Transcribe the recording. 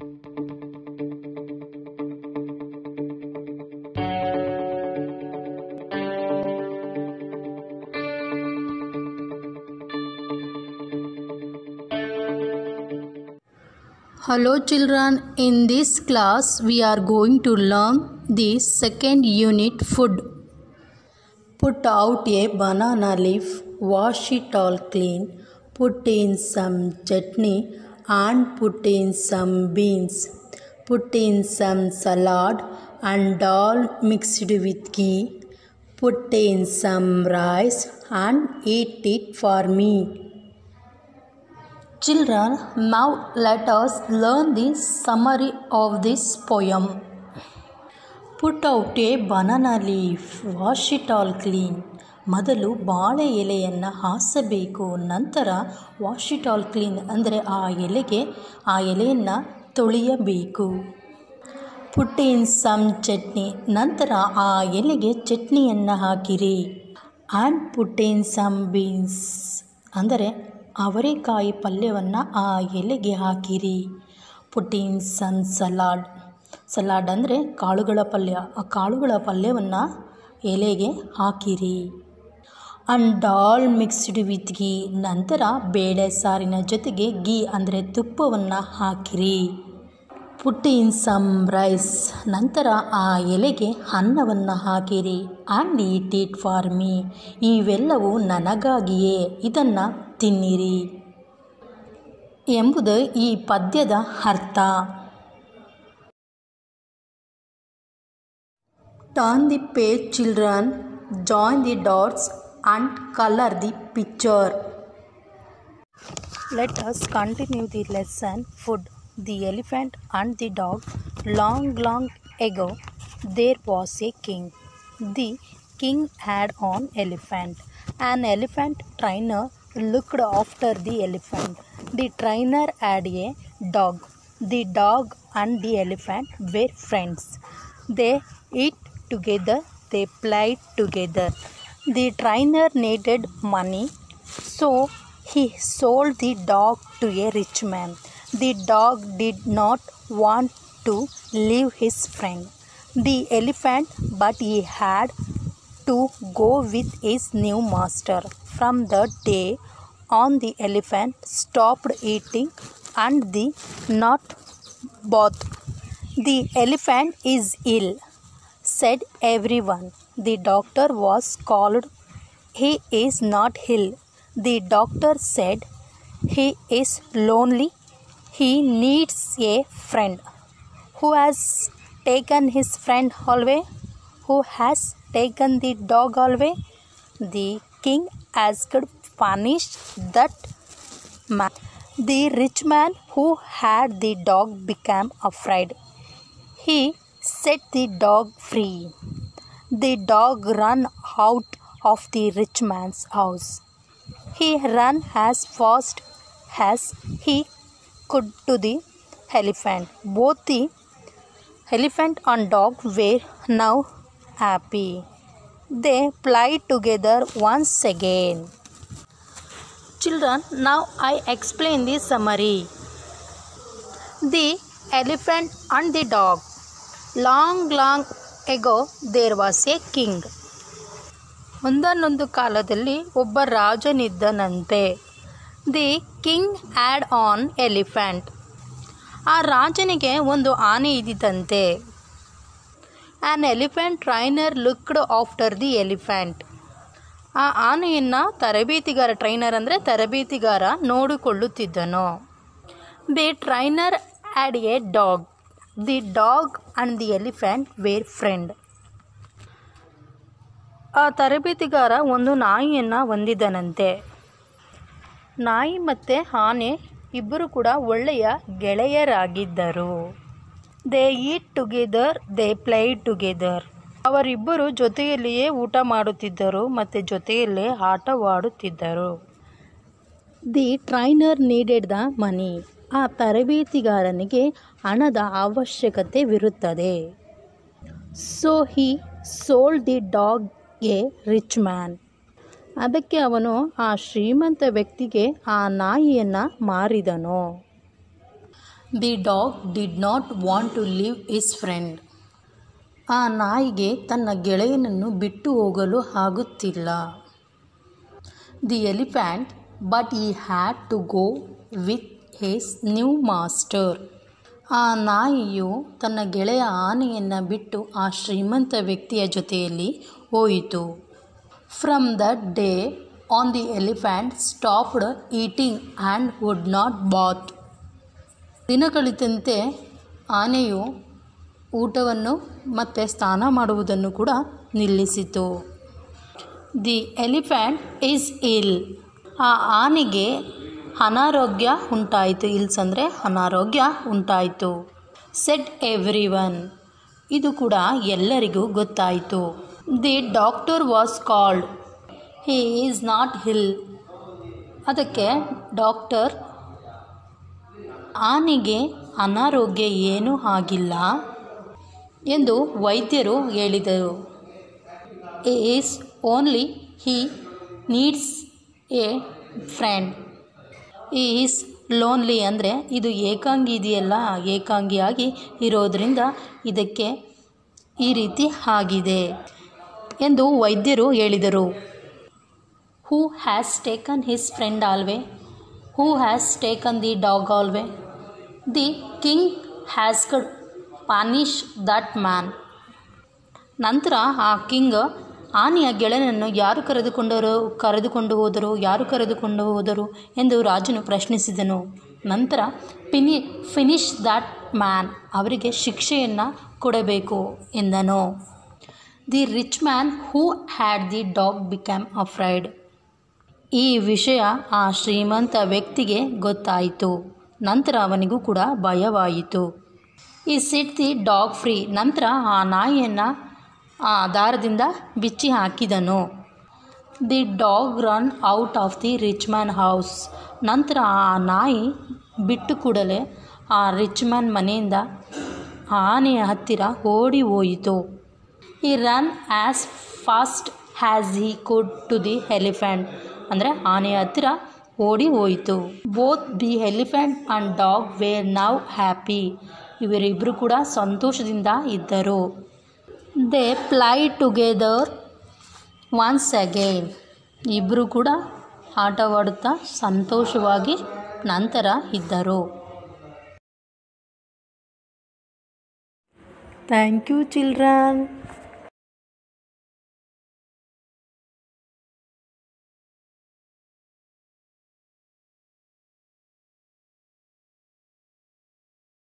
Hello children, in this class we are going to learn the second unit food. Put out a banana leaf, wash it all clean, put in some chutney and put in some beans. Put in some salad and all mixed with ghee. Put in some rice and eat it for me. Children, now let us learn the summary of this poem. Put out a banana leaf, wash it all clean. ಮೊದಲು ಬಾಳೆ ಎಲೆಯನ್ನು ಹಾಸಬೇಕು, ನಂತರ wash it all clean ಅಂದರೆ ಆ ಎಲೆಗೆ, ಆ ಎಲೆಯನ್ನು ತೊಳೆಯಬೇಕು. ಪುಟ್ ಇನ್ ಸಮ್ ಚಟ್ನಿ, ನಂತರ ಆ ಎಲೆಗೆ ಚಟ್ನಿಯನ್ನು ಹಾಕಿರಿ. And put in some beans ಅಂದರೆ ಅವರೆಕಾಯಿ ಪಲ್ಯವನ್ನು ಆ ಎಲೆಗೆ ಹಾಕಿರಿ. Put in some salad. Salad ಅಂದರೆ ಕಾಳುಗಳ ಪಲ್ಯ. ಆ ಕಾಳುಗಳ ಪಲ್ಯವನ್ನು ಎಲೆಗೆ ಹಾಕಿರಿ. And dal mixed with ghee ನಂತರ ಬೇಳೆ ಸಾರಿನ ಜೊತೆಗೆ ಗೀ ಅಂದರೆ ತುಪ್ಪವನ್ನು ಹಾಕಿರಿ. ಪುಟ್ ಇನ್ ಸಮ್ ರೈಸ್, ನಂತರ ಆ ಎಲೆಗೆ ಅನ್ನವನ್ನು ಹಾಕಿರಿ. And eat it for me. ಇವೆಲ್ಲವೂ ನನಗಾಗಿಯೇ. ಇದನ್ನು ತಿನ್ನಿರಿ. ಎಂಬುದು ಈ ಪದ್ಯದ ಅರ್ಥ. Down the page children, join the dots and color the picture. Let us continue the lesson. Food. The elephant and the dog. Long, long ago, there was a king. The king had an elephant. An elephant trainer looked after the elephant. The trainer had a dog. The dog and the elephant were friends. They ate together, they played together. The trainer needed money, so he sold the dog to a rich man. The dog did not want to leave his friend, the elephant, but he had to go with his new master. From that day on, the elephant stopped eating and the not both. The elephant is ill said everyone. The doctor was called. He is not ill. The doctor said he is lonely. He needs a friend. Who has taken his friend away? Who has taken the dog away? The king asked, Punish that man. The rich man who had the dog became afraid. He set the dog free the dog ran out of the rich man's house. He ran as fast as he could to the elephant. Both the elephant and dog were now happy. They played together once again. Children, now I explain the summary. The elephant and the dog. Long, long ago, there was a king. ಒಂದನ್ನೊಂದು ಕಾಲದಲ್ಲಿ ಒಬ್ಬ ರಾಜನಿದ್ದನಂತೆ. The king had an elephant. ಆ ರಾಜನಿಗೆ ಒಂದು ಆನೆ ಇದ್ದಿತಂತೆ. An elephant trainer looked after the elephant. ಆ ಆನೆಯನ್ನು ತರಬೇತಿಗಾರ ಟ್ರೈನರ್ ಅಂದರೆ ತರಬೇತಿಗಾರ ನೋಡಿಕೊಳ್ಳುತ್ತಿದ್ದನು. The trainer had a dog. The dog and the elephant were friend ಆ ತರಬೇತಿಗಾರ ಒಂದು ನಾಯಿಯನ್ನು ಹೊಂದಿದ್ದನಂತೆ ನಾಯಿ ಮತ್ತು ಆನೆ ಇಬ್ಬರು ಕೂಡ ಒಳ್ಳೆಯ ಗೆಳೆಯರಾಗಿದ್ದರು. They eat together they play together ಅವರಿಬ್ಬರು ಜೊತೆಯಲ್ಲಿಯೇ ಊಟ ಮಾಡುತ್ತಿದ್ದರು ಮತ್ತು ಜೊತೆಯಲ್ಲೇ ಆಟವಾಡುತ್ತಿದ್ದರು. The trainer needed the money ಆ ತರಬೇತಿಗಾರನಿಗೆ ಹಣದ ಅವಶ್ಯಕತೆವಿರುತ್ತದೆ so he sold the dog a rich man. ಅದಕ್ಕೆ ಅವನು ಆ ಶ್ರೀಮಂತ ವ್ಯಕ್ತಿಗೆ ಆ ನಾಯಿಯನ್ನು ಮಾರಿದನು. The dog did not want to live his friend. ಆ ನಾಯಿಗೆ ತನ್ನ ಗೆಳೆಯನನ್ನು ಬಿಟ್ಟು ಹೋಗಲು ಆಗುತ್ತಿಲ್ಲ. The elephant but he had to go with his new master. ಆ ನಾಯಿಯು ತನ್ನ ಗೆಳೆಯ ಆನೆಯನ್ನು ಬಿಟ್ಟು ಆ ಶ್ರೀಮಂತ ವ್ಯಕ್ತಿಯ ಜೊತೆಯಲ್ಲಿ ಹೋಯಿತು. From that day on the elephant stopped eating and would not bath. ದಿನ ಕಳಿತಂತೆ ಆನೆಯು ಊಟವನ್ನು ಮತ್ತು ಸ್ನಾನ ಮಾಡುವುದನ್ನು ಕೂಡ ನಿಲ್ಲಿಸಿತು. ದಿ ಎಲಿಫ್ಯಾಂಟ್ ಈಸ್ ಇಲ್. ಆ ಆನೆಗೆ ಅನಾರೋಗ್ಯ ಉಂಟಾಯಿತು. ಇಲ್ಸ್ ಅಂದರೆ ಅನಾರೋಗ್ಯ ಉಂಟಾಯಿತು. ಸೆಟ್ ಎವ್ರಿ ಒನ್ ಇದು ಕೂಡ ಎಲ್ಲರಿಗೂ ಗೊತ್ತಾಯಿತು. The doctor was called he is not ill ಅದಕ್ಕೆ ಡಾಕ್ಟರ್ ಆನೆಗೆ ಅನಾರೋಗ್ಯ ಏನೂ ಆಗಿಲ್ಲ ಎಂದು ವೈದ್ಯರು ಹೇಳಿದರು. Is only he needs a friend is lonely ಅಂದರೆ ಇದು ಏಕಾಂಗಿ ಇದೆಯಲ್ಲ ಏಕಾಂಗಿಯಾಗಿ ಇರೋದರಿಂದ ಇದಕ್ಕೆ ಈ ರೀತಿ ಆಗಿದೆ ಎಂದು ವೈದ್ಯರು ಹೇಳಿದರು. Who has taken his friend ಆಲ್ವೆ who has taken the dog ಆಲ್ವೆ the king has could punish that man ನಂತರ ಆ ಕಿಂಗ್ ಆನೆಯ ಗೆಳೆಯನನ್ನು ಯಾರು ಕರೆದುಕೊಂಡರು, ಕರೆದುಕೊಂಡು ಹೋದರು, ಯಾರು ಕರೆದುಕೊಂಡು ಹೋದರು ಎಂದು ರಾಜನು ಪ್ರಶ್ನಿಸಿದನು. ನಂತರ, ಫಿನಿ, ಫಿನಿಶ್ ದಟ್ ಮ್ಯಾನ್, ಅವರಿಗೆ ಶಿಕ್ಷೆಯನ್ನು ಕೊಡಬೇಕು ಎಂದನು. The rich man who had the dog became afraid. ಈ ವಿಷಯ ಆ ಶ್ರೀಮಂತ ವ್ಯಕ್ತಿಗೆ ಗೊತ್ತಾಯಿತು. ನಂತರ ಅವನಿಗೂ ಕೂಡ ಭಯವಾಯಿತು. ಈ ಸಿಟ್ ದಿ ಡಾಗ್ ಫ್ರೀ. ನಂತರ ಆ ನಾಯಿಯನ್ನು ದಾರದಿಂದ ಬಿಚ್ಚಿ ಹಾಕಿದನು. The dog run out of the rich man house. ನಂತರ ಆ ನಾಯಿ ಬಿಟ್ಟು ಕೂಡಲೇ ಆ ರಿಚ್ ಮ್ಯಾನ್ ಮನೆಯಿಂದ ಆ ಆನೆಯ ಹತ್ತಿರ ಓಡಿ ಹೋಯಿತು. ಈ run as fast has he could to the elephant, ಅಂದರೆ ಆನೆಯ ಹತ್ತಿರ ಓಡಿ ಹೋಯಿತು. Both the elephant and dog were now happy. ಇವರಿಬ್ಬರು ಕೂಡ ಸಂತೋಷದಿಂದ ಇದ್ದರು. They play together once again. ಇಬ್ಬರು ಕೂಡ ಆಟವಾಡುತ್ತಾ ಸಂತೋಷವಾಗಿ ನಂತರ ಇದ್ದರು. Thank you children.